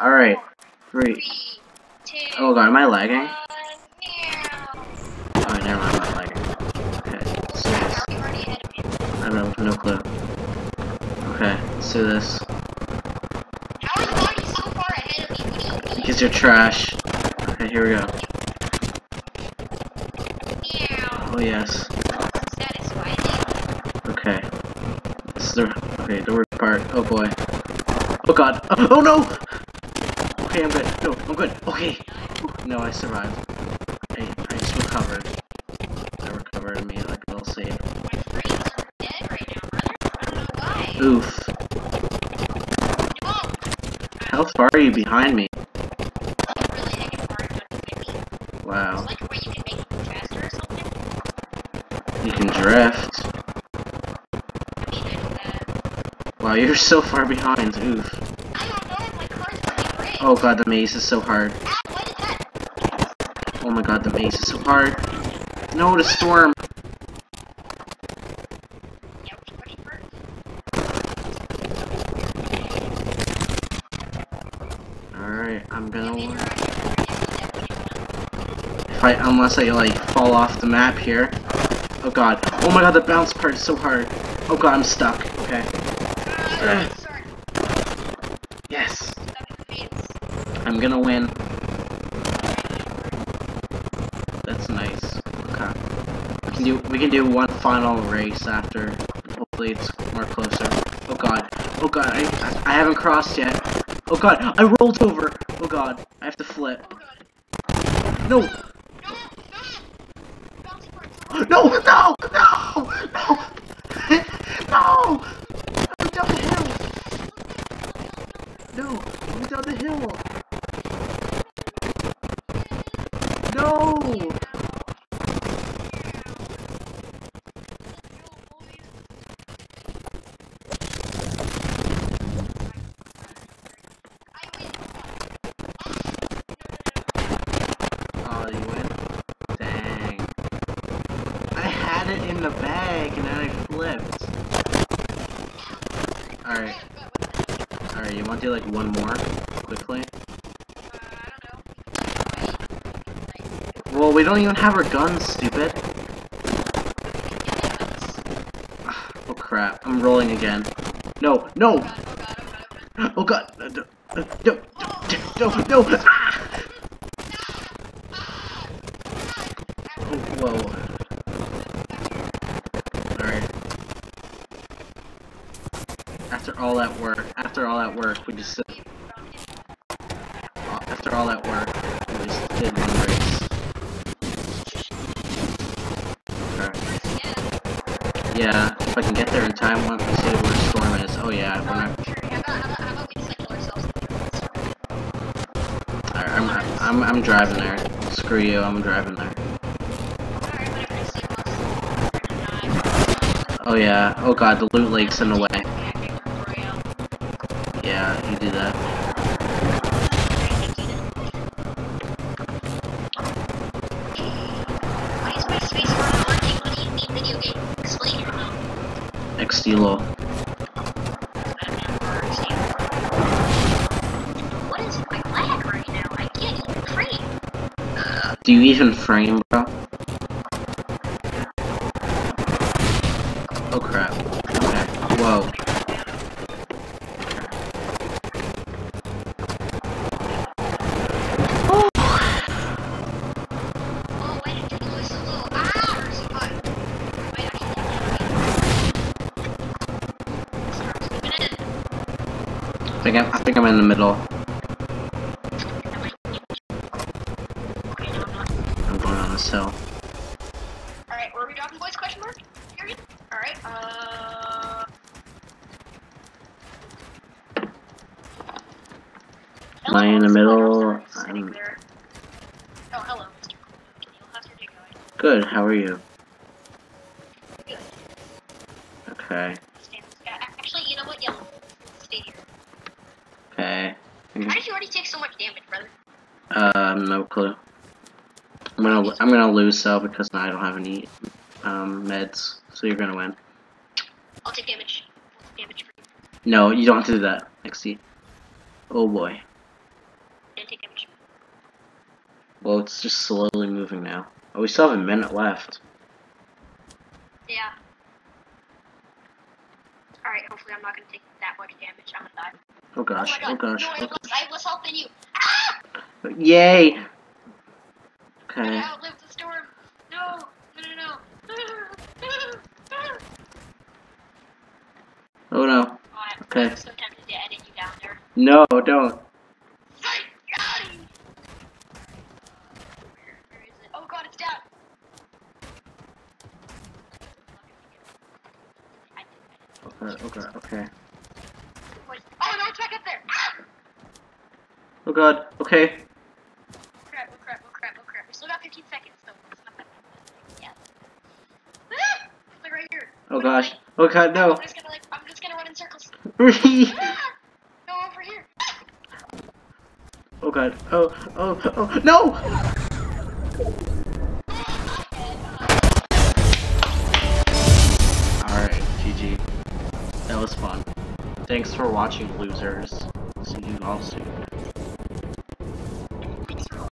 Alright. Three. Three, two, Oh god, am I lagging? one. Oh, never mind, I'm not lagging. Okay, let's this. I don't know, no clue. Okay, do this. So far ahead of me? Because you're trash. Okay, here we go. Oh yes. Okay. This is the okay, the worst part. Oh boy. Oh god. Oh, no! Okay, I'm good. No, I'm good. Okay. No, I survived. I, I just recovered. I recovered and made like a little save. My brain's dead right now, brother. I don't know why. Oof. How far are you behind me? Really hanging hard, but maybe it's Wow. you can make it faster or something. You can drift. I mean, I know that. Wow, you're so far behind. Oof. I don't know. My car's really great. Oh god, the maze is so hard. What is that? Oh my god, the maze is so hard. No, the storm. Yeah, which party first? Alright, I'm gonna. win. If I, unless I like fall off the map here. Oh god. Oh my god, the bounce part is so hard. Oh god, I'm stuck. Okay. Ah. Yes. Stuck in the maze. I'm gonna win. That's nice. Okay. We can do we can do one final race after. Hopefully it's more closer. Oh god. Oh god, I I, haven't crossed yet. Oh god, I rolled over. Oh god, I have to flip. No, No! No! No, no, no, no, no. I'm down the hill. No, I'm down the hill. Oh, you win? Dang. I had it in the bag and then I flipped. Alright, alright, you want to do like one more? Quickly? Well, we don't even have our guns, stupid. Oh crap, I'm rolling again. No, no! Oh god! No, no, no, no! Ah! Oh, whoa. After all that work, after all that work, we just after all that work, we just did one race. Yeah, if I can get there in time once we see where the storm is. Oh yeah, we're not. Alright, I'm, I'm I'm driving there. Screw you, I'm driving there. Oh yeah. Oh god, the loot lake's in the way. Xdilo. What is my lag right now? I can't even frame. Do you even frame, bro? Think I'm, I think I'm in the middle. I'm going on this hill. Alright, where are we dropping boys? Question mark? Period? Alright, uh... Am I in the middle? I'm I'm- there. Oh, hello, Mr. Neil. How's your day going? Good, how are you? Good. Okay. Stand- yeah, Actually, you know what? Yeah, stay here. Okay. How did you already take so much damage, brother? Um, no clue. I'm gonna I'm gonna lose cell because I don't have any um meds, so you're gonna win. I'll take damage. Take Damage for you. No, you don't have to do that. XC. Oh boy. Didn't take damage. Well, it's just slowly moving now. Oh, we still have a minute left. Yeah. Alright, hopefully I'm not gonna take that much damage. I'm gonna die. Oh gosh, oh oh gosh. No, I oh was, I was helping you. Ah! Yay! I Okay. outlived the storm. No, no, no, no. Oh no. Oh, Okay. I so tempted to edit you down there. No, don't. Psych! Got him! Where, where is it? Oh god, it's down! I did, I did. Okay, okay, okay. Wait. Oh no, it's back up there! Ah! Oh god, okay. Crap, oh crap, oh crap, oh crap. We still got 15 seconds, so it's not that. Yeah. Ah! It's like right here. Oh What gosh. Oh god, no. I'm just gonna like, I'm just gonna run in circles. Ah! No, over here. Oh god. Oh, oh, oh, no! Alright, GG. That was fun. Thanks for watching, losers. See you all soon.